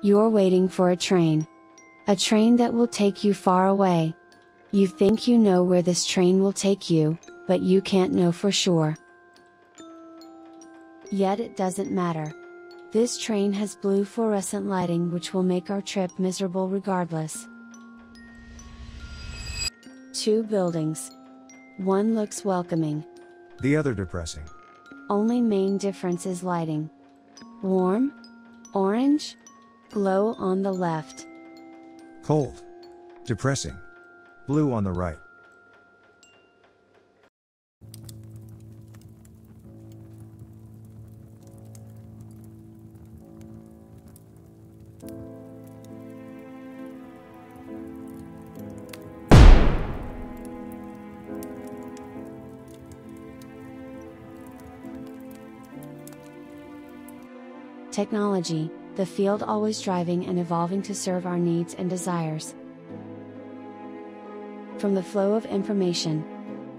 You're waiting for a train. A train that will take you far away. You think you know where this train will take you, but you can't know for sure. Yet it doesn't matter. This train has blue fluorescent lighting which will make our trip miserable regardless. Two buildings. One looks welcoming. The other depressing. Only main difference is lighting. Warm? Orange? Glow on the left. Cold. Depressing. Blue on the right. Technology, the field always driving and evolving to serve our needs and desires. From the flow of information,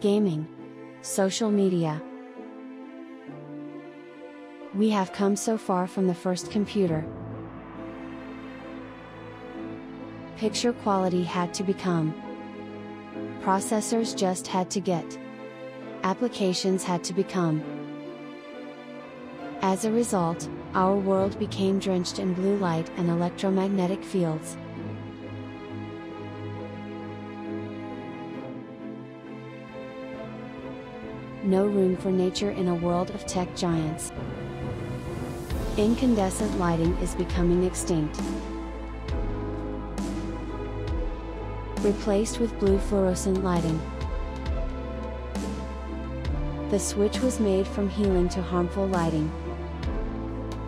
gaming, social media, we have come so far from the first computer. Picture quality had to become. Processors just had to get. Applications had to become. As a result, our world became drenched in blue light and electromagnetic fields. No room for nature in a world of tech giants. Incandescent lighting is becoming extinct. Replaced with blue fluorescent lighting. The switch was made from healing to harmful lighting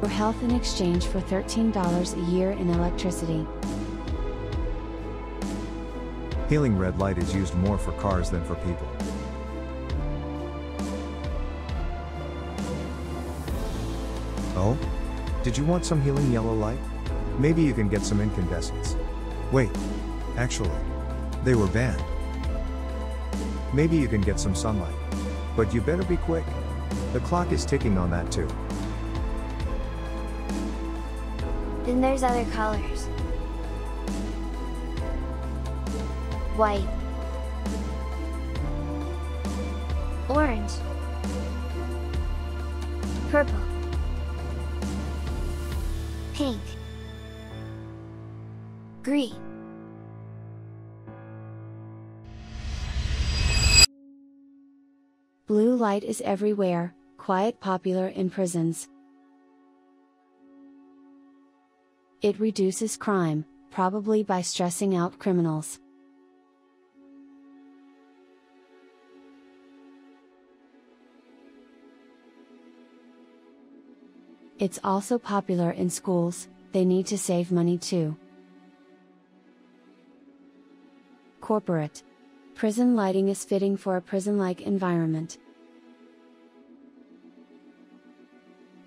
or health in exchange for $13 a year in electricity. Healing red light is used more for cars than for people. Oh? Did you want some healing yellow light? Maybe you can get some incandescents. Wait. Actually. They were banned. Maybe you can get some sunlight. But you better be quick. The clock is ticking on that too. Then there's other colors. White. Orange. Purple. Pink. Green. Blue light is everywhere, quiet popular in prisons. It reduces crime, probably by stressing out criminals. It's also popular in schools, they need to save money too. Corporate. Prison lighting is fitting for a prison like environment.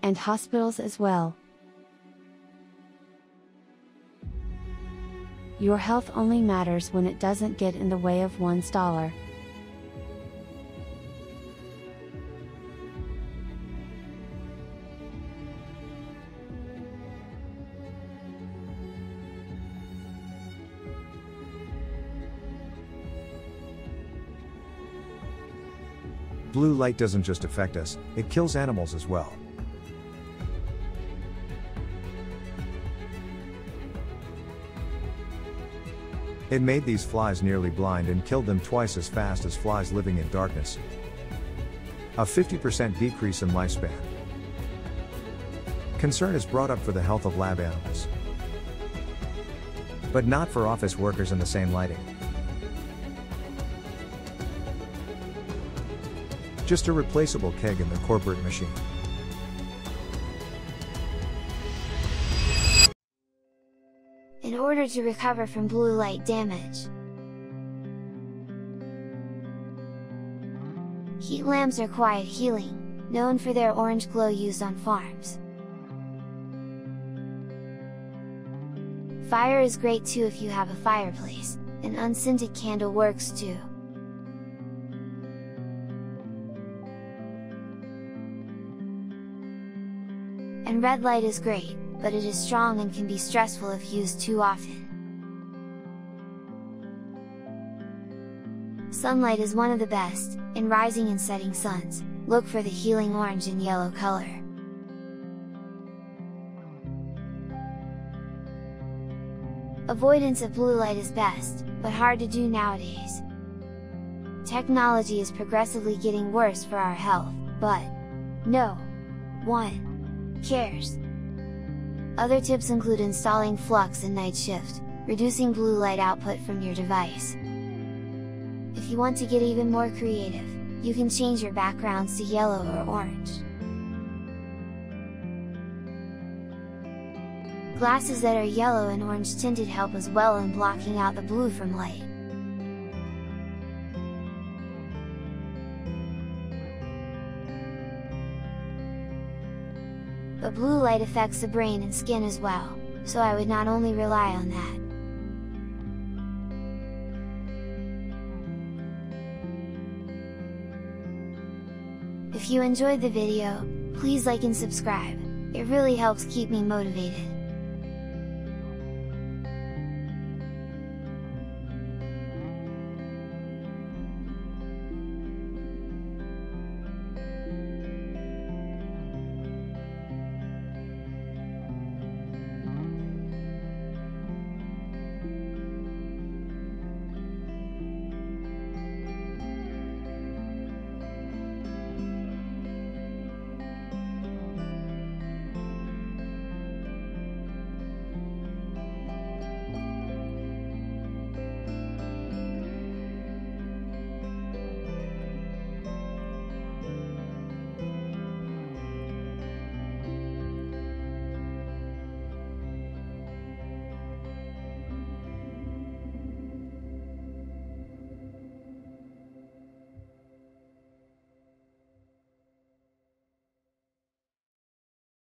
And hospitals as well, Your health only matters when it doesn't get in the way of one's dollar. Blue light doesn't just affect us, it kills animals as well. It made these flies nearly blind and killed them twice as fast as flies living in darkness. A 50% decrease in lifespan. Concern is brought up for the health of lab animals. But not for office workers in the same lighting. Just a replaceable keg in the corporate machine. In order to recover from blue light damage. Heat lamps are quiet healing, known for their orange glow used on farms. Fire is great too if you have a fireplace, an unscented candle works too. And red light is great, but it is strong and can be stressful if used too often. Sunlight is one of the best, in rising and setting suns, look for the healing orange and yellow color. Avoidance of blue light is best, but hard to do nowadays. Technology is progressively getting worse for our health, but no one cares. Other tips include installing f.lux and night shift, reducing blue light output from your device. If you want to get even more creative, you can change your backgrounds to yellow or orange. Glasses that are yellow and orange tinted help as well in blocking out the blue from light. But blue light affects the brain and skin as well, so I would not only rely on that. If you enjoyed the video, please like and subscribe, it really helps keep me motivated.